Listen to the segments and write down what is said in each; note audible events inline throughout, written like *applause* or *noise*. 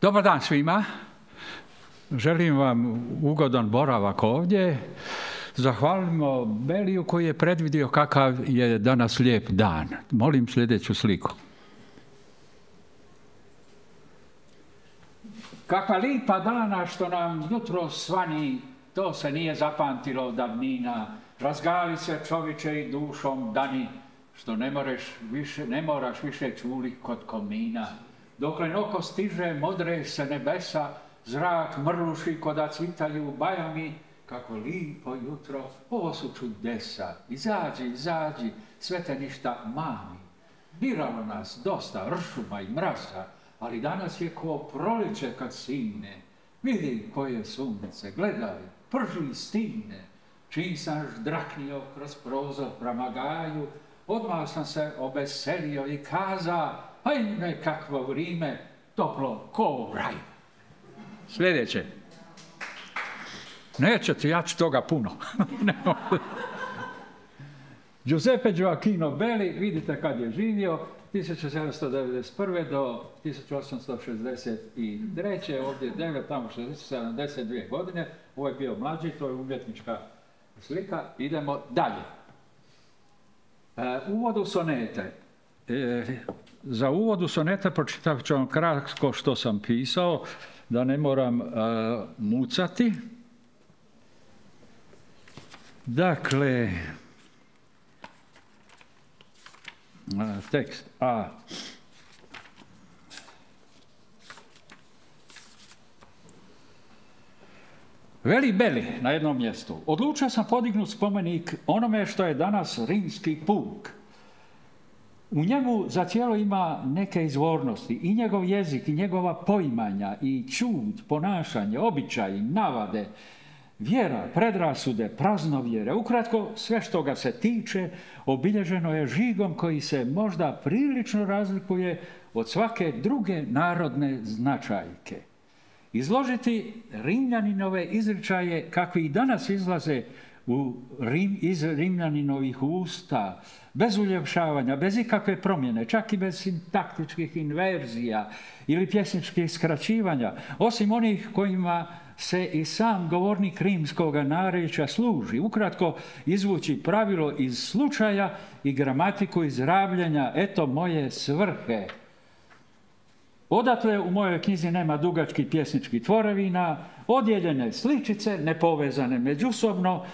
Dobar dan svima. Želim vam ugodan boravak ovdje. Zahvalimo Beliju koji je predvidio kakav je danas lijep dan. Molim sljedeću sliku. Kakva lipa dana što nam jutro svani, to se nije zapamtilo davnina. Razgali se čovječe i dušom dani, što ne, više, ne moraš više čuli kod komina. Dokle oko stiže, modre se nebesa, zrak mrluši koda cvitaju bajami, kako lipo jutro, ovo su čudesa. Izađi, izađi, sve te ništa mami. Biralo nas dosta ršuma i mraza, ali danas je ko proliče kad sine. Vidi koje sunce, gledaj, prži stine. Čim sam ždraknio kroz prozor prema gaju, odmah sam se obeselio i kaza, ajme kakvo vrijeme, toplo ko u raju. Sljedeće. Nećete, ja ću toga puno. *laughs* Giuseppe Gioacchino Belli, vidite kad je živio, 1791. do 1863. Ovdje je 9, tamo 72 godine. Ovo je bio mlađi, to je umjetnička slika. Idemo dalje. E, uvod u sonete. E, za uvod u sonete pročitat ću vam kratko što sam pisao, da ne moram e, mucati. Dakle, tekst A. Veli Beli na jednom mjestu. Odlučio sam podignuti spomenik onome što je danas rimski puk. U njemu za cijelo ima neke izvornosti. I njegov jezik, i njegova poimanja, i čud, ponašanje, običaji, navade, Vjera, predrasude, praznovjere, ukratko sve što ga se tiče, obilježeno je žigom koji se možda prilično razlikuje od svake druge narodne značajke. Izložiti Rimljaninove izričaje kakvi i danas izlaze u Rim, iz Rimljaninovih usta, bez uljepšavanja, bez ikakve promjene, čak i bez sintaktičkih inverzija ili pjesničkih skraćivanja, osim onih kojima se i sam govornik rimskog narečja služi. Ukratko izvući pravilo iz slučaja i gramatiku izrabljanja eto moje svrhe. Odatle u mojoj knjizi nema dugačkih pjesničkih tvorevina, odjeljene sličice, nepovezane međusobno,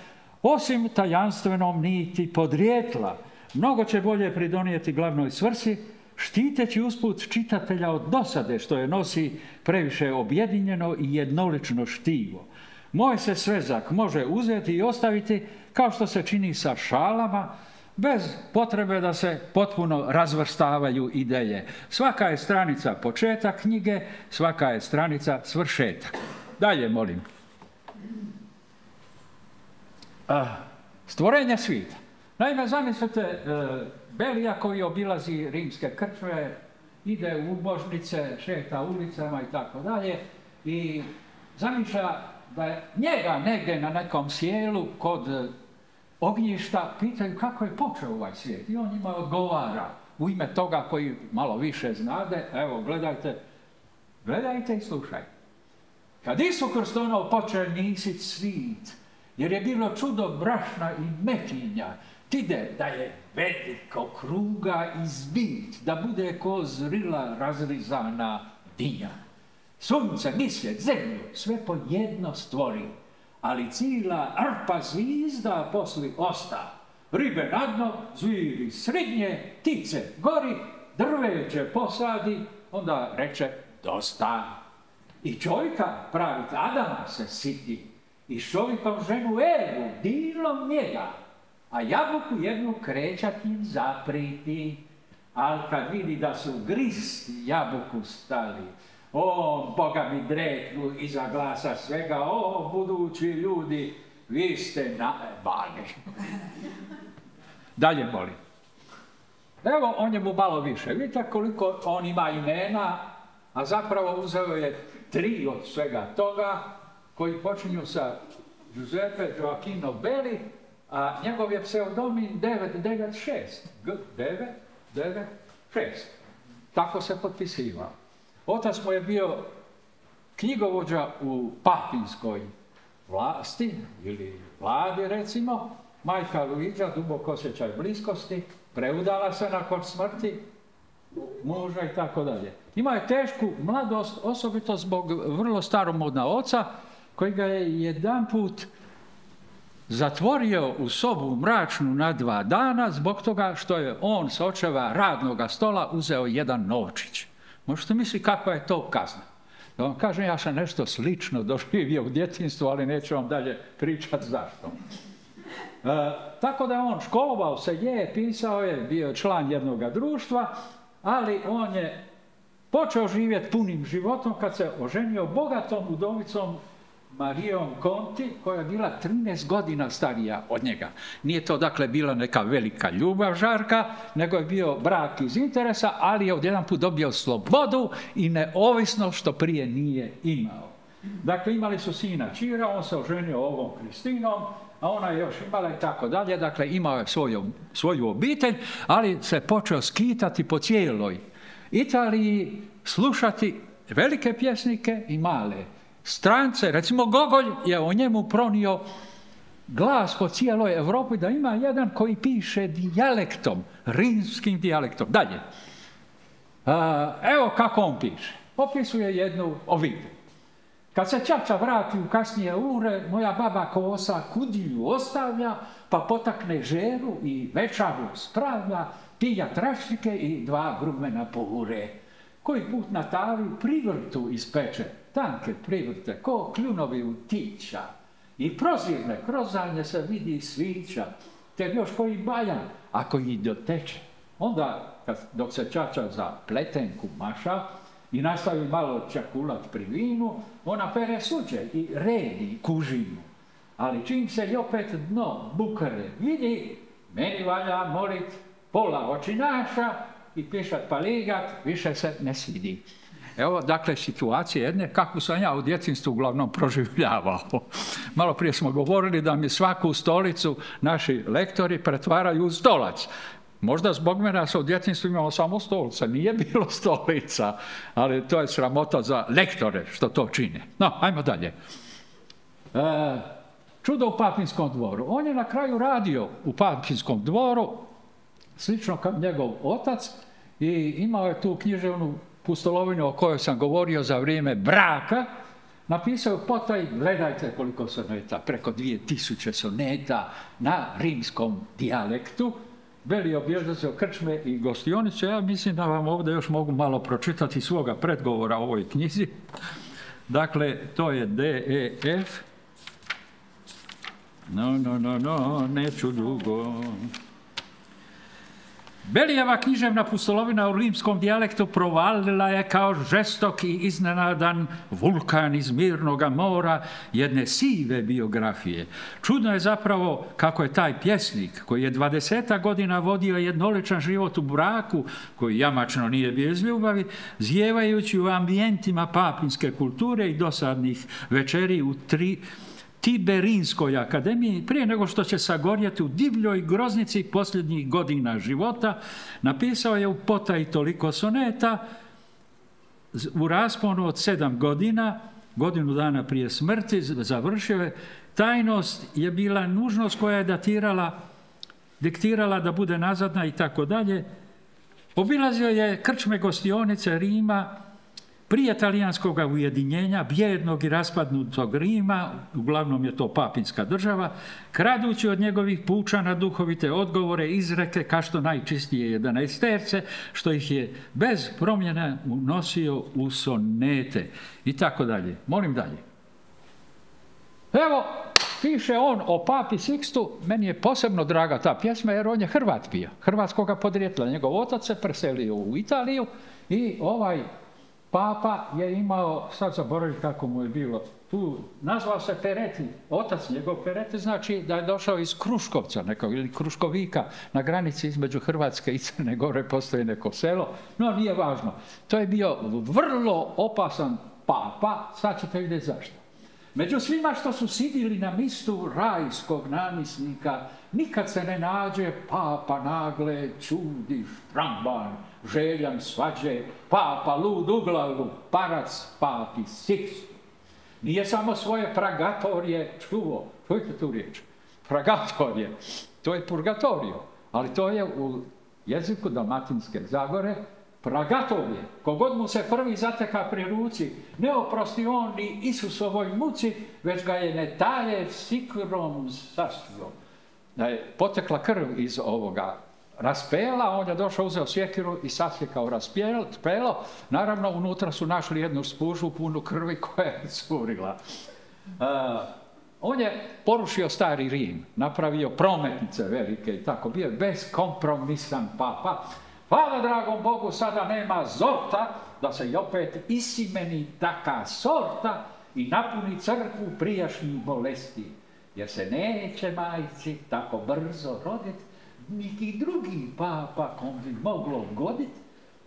osim tajanstvenom niti podrijetla. Mnogo će bolje pridonijeti glavnoj svrsi, štiteći usput čitatelja od dosade što je nosi previše objedinjeno i jednolično štivo. Moj se svezak može uzeti i ostaviti kao što se čini sa šalama, bez potrebe da se potpuno razvrstavaju ideje. Svaka je stranica početak knjige, svaka je stranica svršetak. Dalje, molim. Stvorenje svita. Naime, zamislite, e, Belija koji obilazi rimske krčve, ide u ubožnice, šeta ulicama i tako dalje i zamišlja da je njega negdje na nekom sjelu kod ognjišta pitaju kako je počeo ovaj svijet i on njima odgovara u ime toga koji malo više znade, evo gledajte, gledajte i slušajte. Kad Isu Krstonov počeo nisit svit, jer je bilo čudo brašna i metinja, tide da je veliko kruga izbit, da bude ko zrila razrizana dinja. Sunce, misle, zemlju, sve po jedno stvori, ali cijela arpa zvizda posli osta. Ribe na dno, zviri srednje, tice gori, drveće posadi, onda reče dosta. I čovjeka, pravi Adama, se siti. I čovjekom ženu Evu, dilom njega, a jabuku jednu krećatin zapriti, ali kad vidi da su gristi jabuku stali, o, Boga mi dreknu iza glasa svega, o, budući ljudi, vi ste naebani. Dalje molim. Evo o njemu malo više. Vidite koliko on ima imena, a zapravo uzeo je tri od svega toga, koji počinju sa Giuseppe Gioacchino Belli, a njegov je pseudomin 996. G, 9, 9, 6. Tako se potpisivao. Otac mu je bio knjigovođa u papinskoj vlasti ili vladi recimo, majka Luiđa, duboko osjećaj bliskosti, preudala se nakon smrti muža i tako dalje. Ima je tešku mladost, osobito zbog vrlo staromodna oca, koji ga je jedan put zatvorio u sobu mračnu na dva dana zbog toga što je on s očeva radnoga stola uzeo jedan novčić. Možete misliti kakva je to kazna. Da vam kažem, ja sam nešto slično doživio u djetinstvu, ali neću vam dalje pričati zašto. E, tako da on školovao se je, pisao je, bio je član jednog društva, ali on je počeo živjeti punim životom kad se oženio bogatom udovicom Marijom Conti, koja je bila 13 godina starija od njega. Nije to dakle bila neka velika ljubav žarka, nego je bio brak iz interesa, ali je odjedan put dobio slobodu i neovisno što prije nije imao. Dakle, imali su sina Čira, on se oženio ovom Kristinom, a ona je još imala i tako dalje, dakle imao je svoju, svoju obitelj, ali se počeo skitati po cijeloj Italiji, slušati velike pjesnike i male strance. Recimo Gogolj je o njemu pronio glas po cijeloj Europi da ima jedan koji piše dijalektom, rimskim dijalektom. Dalje. Evo kako on piše. Opisuje jednu obitelj. Kad se čača vrati u kasnije ure, moja baba kosa kudiju ostavlja, pa potakne žeru i večaru spravlja, pija trašnike i dva grumena pohore. Koji put na tavi privrtu ispeče, tanke privrte, ko kljunovi u tića. I prozirne, krozanje se vidi svića, te još koji baljan, ako i doteče. Onda, dok se čača za pletenku maša, i nastavi malo čakulat pri vinu, ona pere suđe i redi kužinu. Ali čim se i opet dno bukare vidi, meni valja molit pola očinaša i pišat paligat, više se ne svidi. Evo, dakle, situacije jedne, kakvu sam ja u djetinstvu uglavnom *laughs* proživljavao. Malo prije smo govorili da mi svaku stolicu naši lektori pretvaraju u stolac. Možda zbog mene se u djetinstvu imamo samo stolica, nije bilo *laughs* stolica, ali to je sramota za lektore što to čine. No, ajmo dalje. E, čudo u Papinskom dvoru. On je na kraju radio u Papinskom dvoru, slično kao njegov otac, i imao je tu književnu pustolovinu o kojoj sam govorio za vrijeme braka, napisao potaj, gledajte koliko soneta, preko dvije tisuće soneta na rimskom dijalektu, Veli obježda krčme i gostionice. Ja mislim da vam ovdje još mogu malo pročitati svoga predgovora o ovoj knjizi. Dakle, to je DEF. No, no, no, no, neću dugo. Belijeva književna pustolovina u rimskom dijalektu provalila je kao žestok i iznenadan vulkan iz mirnoga mora jedne sive biografije. Čudno je zapravo kako je taj pjesnik koji je dvadeseta godina vodio jednoličan život u braku, koji jamačno nije bio iz ljubavi, zjevajući u ambijentima papinske kulture i dosadnih večeri u tri Tiberinskoj akademiji, prije nego što će sagorjeti u divljoj groznici posljednjih godina života, napisao je u potaj toliko soneta, u rasponu od sedam godina, godinu dana prije smrti, završio je, tajnost je bila nužnost koja je datirala, diktirala da bude nazadna i tako dalje. Obilazio je krčme gostionice Rima, prije talijanskog ujedinjenja, bjednog i raspadnutog Rima, uglavnom je to papinska država, kradući od njegovih pučana duhovite odgovore, izreke, kao što najčistije jedanaesterce, što ih je bez promjena unosio u sonete i tako dalje. Molim dalje. Evo, piše on o papi Sikstu, meni je posebno draga ta pjesma jer on je Hrvat bio, hrvatskoga podrijetla. Njegov otac se preselio u Italiju i ovaj Papa je imao, sad zaboravim kako mu je bilo, tu nazvao se Pereti, otac njegov Pereti znači da je došao iz Kruškovca nekog ili Kruškovika na granici između Hrvatske i Crne Gore postoji neko selo, no nije važno. To je bio vrlo opasan papa, sad ćete vidjeti zašto. Među svima što su sidili na mistu rajskog namisnika, nikad se ne nađe papa nagle, čudi, štramban, željam svađe, papa lud u glavu, parac papi siks. Nije samo svoje pragatorije čuo, čujte tu riječ, pragatorije, to je purgatorio, ali to je u jeziku Dalmatinske Zagore pragatorije. Kogod mu se prvi zateka pri ruci, ne oprosti on ni Isusovoj muci, već ga je ne taje sikrom sastvom. Da je potekla krv iz ovoga raspela, on je došao, uzeo sjekiru i sasjekao raspelo. Naravno, unutra su našli jednu spužu punu krvi koja je curila. on je porušio stari Rim, napravio prometnice velike i tako, bio je beskompromisan papa. Hvala dragom Bogu, sada nema zorta da se i opet isimeni taka sorta i napuni crkvu prijašnjih bolesti. Jer se neće majci tako brzo roditi, niti drugi papa kom bi moglo goditi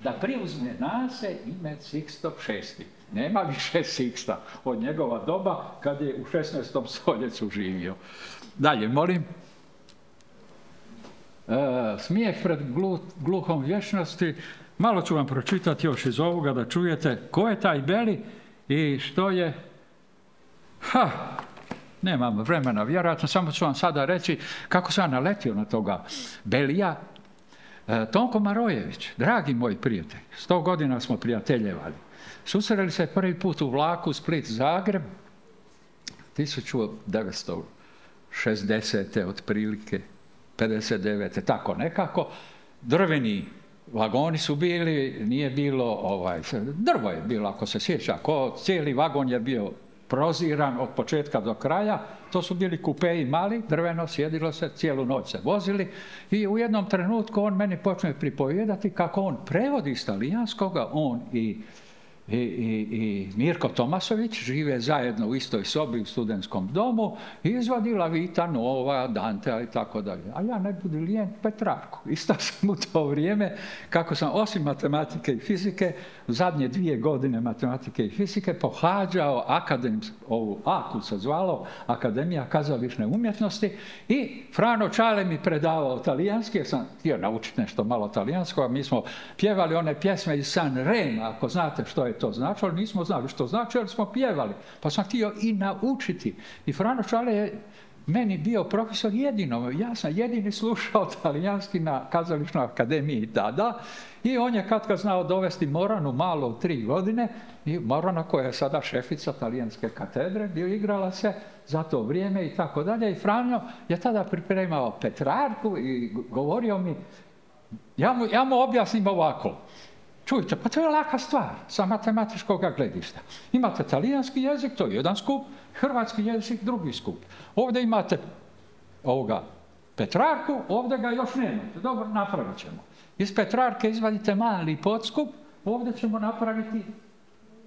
da priuzme nase ime Sixto VI. Nema više Sixta od njegova doba kad je u 16. stoljeću živio. Dalje, molim. E, smijeh pred gluhom vječnosti. Malo ću vam pročitati još iz ovoga da čujete ko je taj Beli i što je... Ha, nemam vremena, vjerojatno samo ću vam sada reći kako sam naletio na toga Belija. E, Tonko Marojević, dragi moj prijatelj, sto godina smo prijateljevali. Susreli se prvi put u vlaku Split-Zagreb, 1960. otprilike, 59. tako nekako. Drveni vagoni su bili, nije bilo, ovaj, drvo je bilo ako se sjeća, ko cijeli vagon je bio proziran od početka do kraja. To su bili kupeji mali, drveno, sjedilo se, cijelu noć se vozili i u jednom trenutku on meni počne pripovijedati kako on prevodi iz on i i, i, Mirko Tomasović žive zajedno u istoj sobi u studentskom domu i izvadi Vita Nova, Dantea i tako dalje. A ja ne budi lijen Petrarku. *laughs* Isto sam u to vrijeme, kako sam osim matematike i fizike, zadnje dvije godine matematike i fizike pohađao akademsku, ovu AKU se zvalo, Akademija kazališne umjetnosti i Frano Čale mi predavao talijanski, jer sam htio naučiti nešto malo talijansko, a mi smo pjevali one pjesme iz San Rema, ako znate što je to znači, ali nismo znali što znači, ali smo pjevali. Pa sam htio i naučiti. I Frano Čale je meni bio profesor jedino, ja sam jedini slušao *laughs* talijanski na kazališnoj akademiji tada i on je kad znao dovesti Moranu malo u tri godine i Morana koja je sada šefica talijanske katedre, bio igrala se za to vrijeme i tako dalje i Franjo je tada pripremao Petrarku i govorio mi, ja mu, ja mu objasnim ovako, Čujte, pa to je laka stvar sa matematičkog gledišta. Imate talijanski jezik, to je jedan skup, hrvatski jezik, drugi skup. Ovdje imate ovoga Petrarku, ovdje ga još nemate. Dobro, napravit ćemo. Iz Petrarke izvadite mali podskup, ovdje ćemo napraviti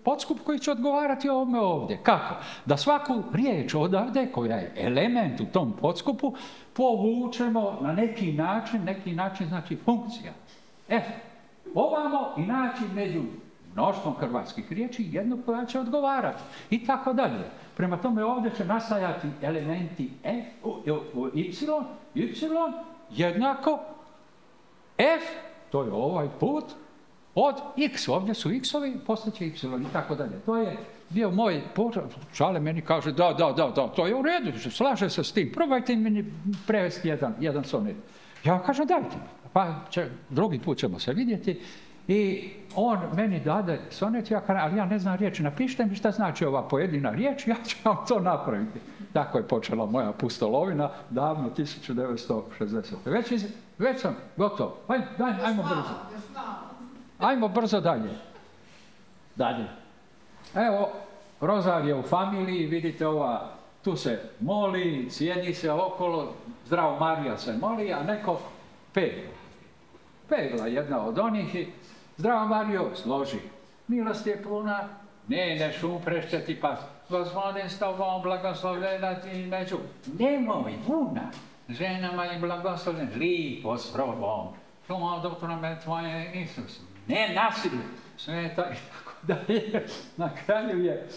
podskup koji će odgovarati ovome ovdje. Kako? Da svaku riječ odavde, koja je element u tom podskupu, povučemo na neki način, neki način znači funkcija. F ovamo i naći među mnoštvom hrvatskih riječi jednu koja će odgovarati i tako dalje. Prema tome ovdje će nastajati elementi F, y, y jednako F, to je ovaj put, od x, ovdje su x-ovi, postaće y i tako dalje. To je bio moj Čale meni kaže, da, da, da, da, to je u redu, slaže se s tim, probajte mi prevesti jedan, jedan sonet. Ja kažem, dajte pa drugi put ćemo se vidjeti. I on meni dade sonet, ja ali ja ne znam riječ, napišite mi šta znači ova pojedina riječ, ja ću vam to napraviti. Tako je počela moja pustolovina, davno 1960. Već, već sam gotov. Aj, daj, ajmo brzo. Ajmo brzo dalje. Dalje. Evo, Rozar je u familiji, vidite ova, tu se moli, cijeni se okolo, zdravo Marija se moli, a neko pegla. Pegla jedna od onih i zdravo Mario, složi. Milost je puna, ne, ne šum prešćeti pas. Gospodin s tobom blagoslovljena ti među. Nemoj, puna, ženama i blagoslovljen, lipo s robom. Šumom doktora me tvoje Isus. Ne nasilje, sveta i tako dalje. *laughs* Na kraju je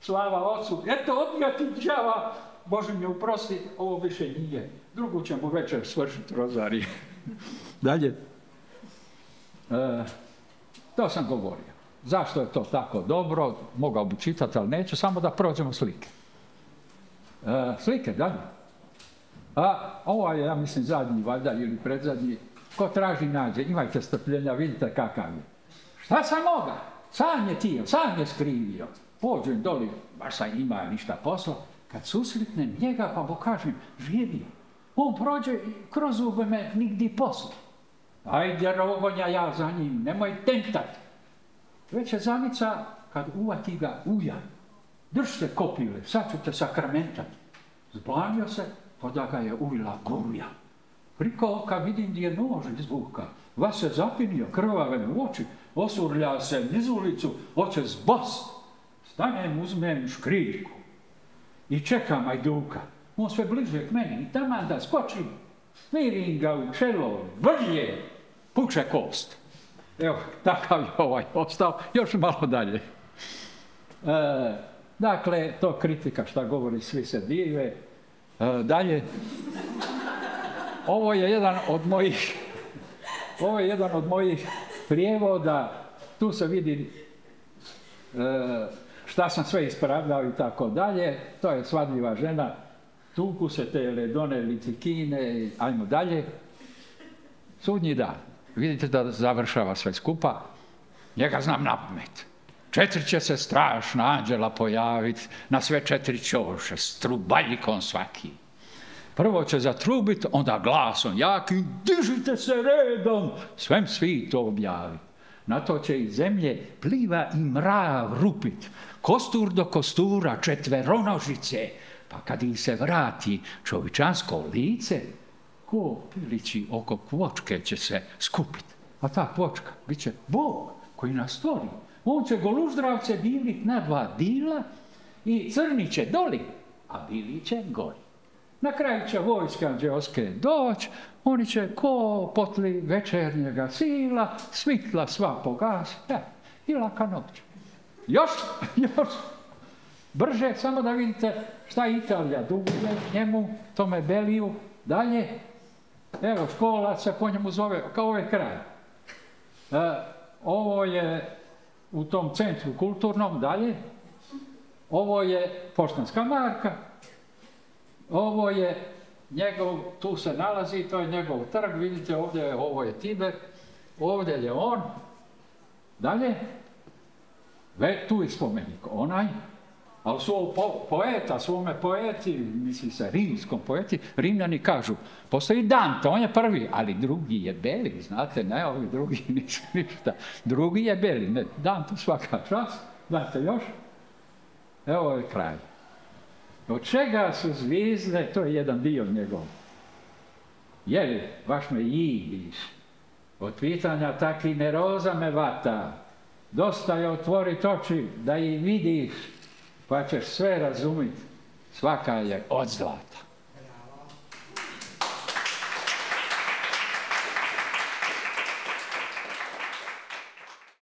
slava ocu. Eto, odmija ti džava, Bože mi uprosti, ovo više nije. Drugu ćemo večer svršiti rozarije. *laughs* Dalje. E, to sam govorio. Zašto je to tako dobro, mogao bi čitati, ali neću, samo da prođemo slike. E, slike, dalje. A ovo je, ja mislim, zadnji valjda ili predzadnji. Ko traži nađe, imajte strpljenja, vidite kakav je. Šta sam mogao? Sam je tio, sam je skrivio. Pođem doli, baš sam ima ništa posla. Kad susretnem njega, pa mu kažem, živi. On prođe kroz zube me nigdje posla. Ajde rogonja ja za njim, nemoj tentat. Već je zamica, kad uvati ga uja. Držite kopile, sad ću te sakramentati. Zblanio se, pa da ga je uvila guja. Priko kad vidim gdje je nož izvuka, vas se zapinio, krvave u oči, osurlja se niz ulicu, hoće zbost. Stanem, uzmem škriljku i čekam Ajduka. On sve bliže k meni i tamo da skočim. Smirim ga u čelo, vrlje, puče kost. Evo, takav je ovaj ostao, još malo dalje. E, dakle, to kritika šta govori, svi se dive. E, dalje, ovo je jedan od mojih, ovo je jedan od mojih prijevoda, tu se vidi e, šta sam sve ispravljao i tako dalje. To je svadljiva žena, tuku se te ledone, licikine, ajmo dalje. Sudnji dan. Vidite da završava sve skupa. Njega znam na pamet. Četiri će se strašna anđela pojaviti, na sve četiri čoše, s trubaljkom svaki. Prvo će zatrubit, onda glasom jakim, dižite se redom, svem svi to objavi. Na to će iz zemlje pliva i mrav rupit, kostur do kostura, četveronožice, pa kad ih se vrati čovičansko lice, ko pilići oko kvočke će se skupiti. A ta kvočka bit će Bog koji nas stvori. On će goluždravce dilit na dva dila i crni će doli, a bili će gori. Na kraju će vojska anđeoske doći, oni će ko potli večernjega sila, svitla sva pogas, e, i laka noć. Još, *laughs* još brže, samo da vidite šta Italija duguje njemu, tome Beliju, dalje. Evo, škola se po njemu zove, kao ovaj kraj. E, ovo je u tom centru kulturnom, dalje. Ovo je poštanska marka, ovo je njegov, tu se nalazi, to je njegov trg, vidite ovdje, ovo je Tiber, ovdje je on, dalje, ve, tu je spomenik onaj, ali su po, poeta, svome poeti, misli se rimskom poeti, rimljani kažu, postoji Dante, on je prvi, ali drugi je Beli, znate, ne, ovi drugi *laughs* nisu ništa. Drugi je Beli, ne, Dante svaka čast, znate još? Evo je kraj. Od čega su zvijezde, to je jedan dio njegov. Je baš me jibiš. Od pitanja takvi neroza me vata. Dosta je otvorit oči da ih vidiš, pa ćeš sve razumit. Svaka je od zlata.